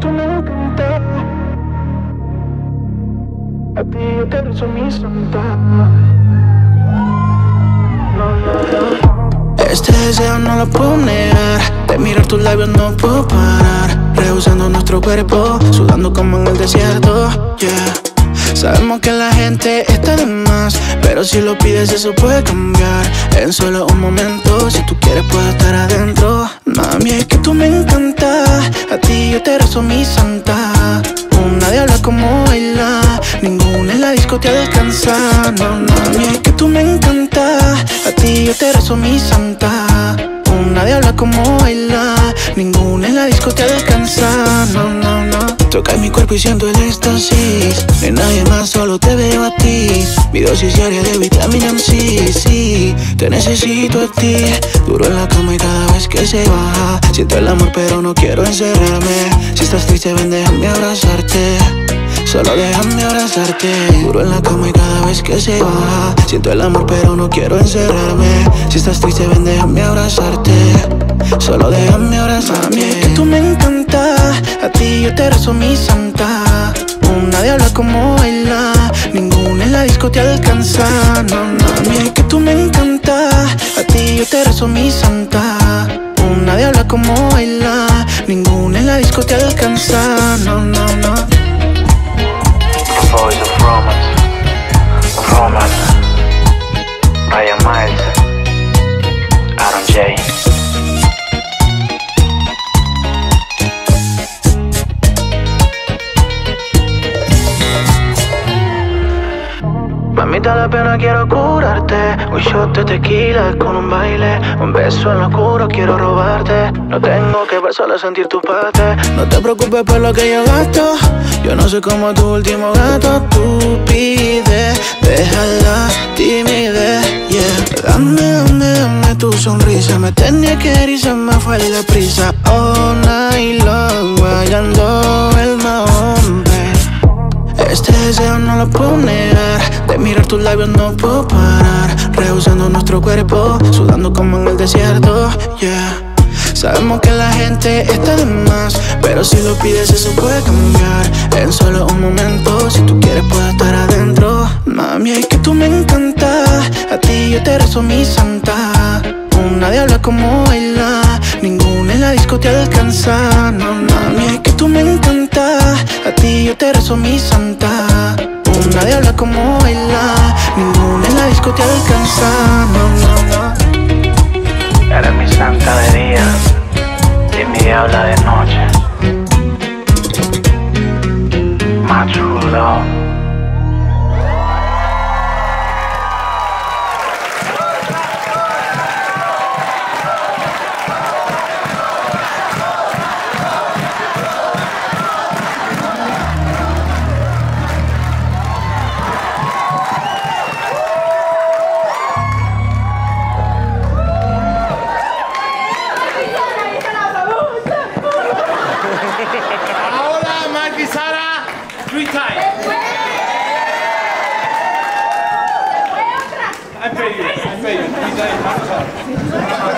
tú me encantas. A ti yo te rezo mi santa. Este deseo no lo puedo negar. De mirar tus labios no puedo parar. Rehusando nuestro cuerpo Sudando como en el desierto. Yeah. Sabemos que la gente está de más Pero si lo pides eso puede cambiar. En solo un momento Si tú quieres puedo estar adentro. Mami, es que tú me encantas te rezo mi santa Una diabla como baila Ninguna en la disco te alcanza No, mami, es que tú me encantas A ti yo te rezo mi santa. Una diabla como baila Ninguna en la disco te alcanza No, no, no. Toca mi cuerpo y siento el éxtasis. De nadie más, solo te veo dosis diaria de vitamina C, sí Te necesito a ti. Duro en la cama y cada vez que se baja Siento el amor pero no quiero encerrarme. Si estás triste ven déjame abrazarte. Solo déjame abrazarte. Duro en la cama y cada vez que se baja Siento el amor pero no quiero encerrarme. Si estás triste ven déjame abrazarte. Solo déjame abrazarme. Es que tú me encantas A ti yo te rezo mi santa. Una diabla como baila Ninguna en la disco te alcanza. No, mami, es que tú me encantas A ti yo te rezo mi santa. Una diabla como baila. Ninguna en la disco te alcanza. No, no, no. Voice of Romance, Romance, Brian Miles, Aaron J. Mamita la pena quiero curarte. Un shot de tequila con un baile. Un beso en lo oscuro quiero robarte. No tengo que ver solo sentir tu parte. No te preocupes por lo que yo gasto. Yo no soy como tu último gato. Tú pide, deja la timidez Yeah, dame, dame, dame tu sonrisa. Me tenía que se me fue la prisa. All night long, guayando el mahombre este deseo no lo puedo negar Mirar tus labios no puedo parar. Rehusando nuestro cuerpo Sudando como en el desierto, yeah. Sabemos que la gente está de más Pero si lo pides eso puede cambiar. En solo un momento Si tú quieres puedo estar adentro. Mami, es que tú me encantas A ti yo te rezo mi santa. Una diabla como baila Ninguna en la disco te alcanza. No, mami, es que tú me encantas A ti yo te rezo mi santa Una diabla como baila Ninguna en la disco te alcanza No, no, no Eres mi santa de día y mi diabla de noche. I pay you, I pay you.